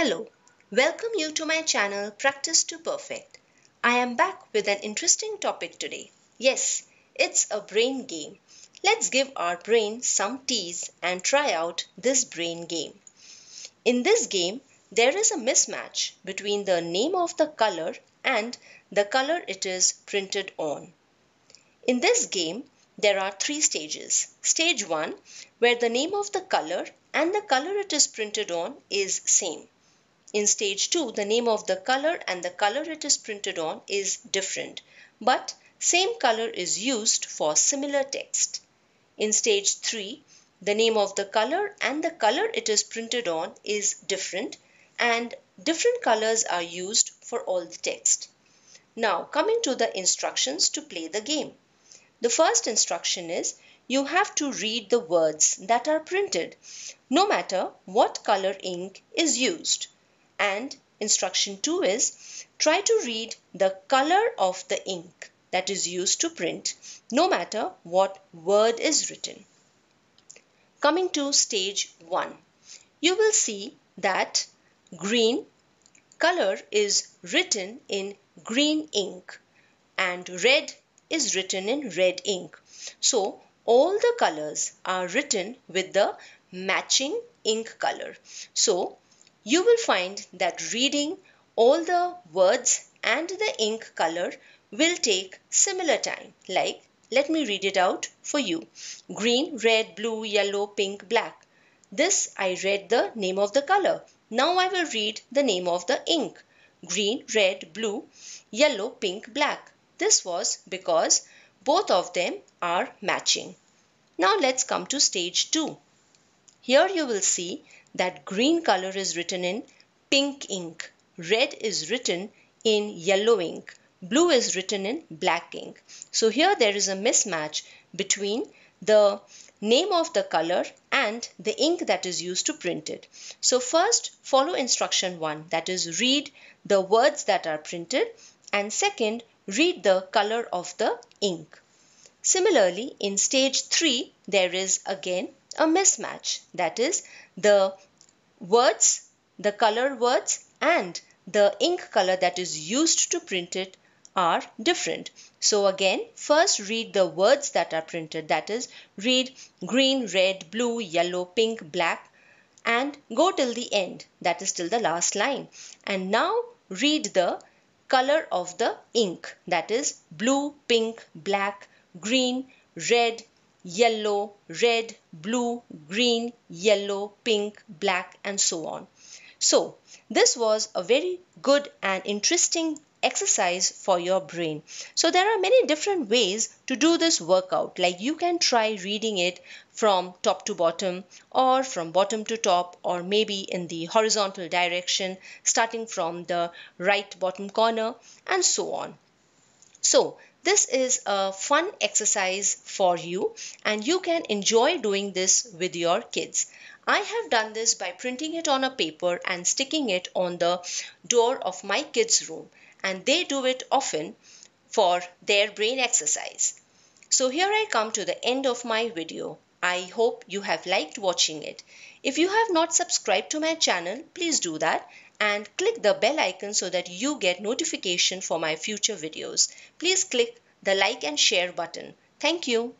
Hello, welcome you to my channel Practice to Perfect. I am back with an interesting topic today. Yes, it's a brain game. Let's give our brain some tease and try out this brain game. In this game, there is a mismatch between the name of the color and the color it is printed on. In this game, there are three stages. Stage 1, where the name of the color and the color it is printed on is same. In stage 2, the name of the color and the color it is printed on is different, but same color is used for similar text. In stage 3, the name of the color and the color it is printed on is different and different colors are used for all the text. Now coming to the instructions to play the game. The first instruction is you have to read the words that are printed no matter what color ink is used. And instruction 2 is try to read the color of the ink that is used to print no matter what word is written. Coming to stage 1, you will see that green color is written in green ink and red is written in red ink. So all the colors are written with the matching ink color. So you will find that reading all the words and the ink color will take similar time. Like, let me read it out for you. Green, red, blue, yellow, pink, black. This I read the name of the color. Now I will read the name of the ink. Green, red, blue, yellow, pink, black. This was because both of them are matching. Now let's come to stage 2. Here you will see that green color is written in pink ink, red is written in yellow ink, blue is written in black ink. So here there is a mismatch between the name of the color and the ink that is used to print it. So first follow instruction 1 that is read the words that are printed and second read the color of the ink. Similarly in stage 3 there is again a mismatch that is the words, the color words and the ink color that is used to print it are different. So again, first read the words that are printed. That is, read green, red, blue, yellow, pink, black and go till the end. That is till the last line. And now read the color of the ink. That is blue, pink, black, green, red, yellow, red, blue, green, yellow, pink, black and so on. So this was a very good and interesting exercise for your brain. So there are many different ways to do this workout like you can try reading it from top to bottom or from bottom to top or maybe in the horizontal direction starting from the right bottom corner and so on. So this is a fun exercise for you and you can enjoy doing this with your kids. I have done this by printing it on a paper and sticking it on the door of my kids' room and they do it often for their brain exercise. So here I come to the end of my video. I hope you have liked watching it. If you have not subscribed to my channel, please do that and click the bell icon so that you get notification for my future videos. Please click the like and share button. Thank you.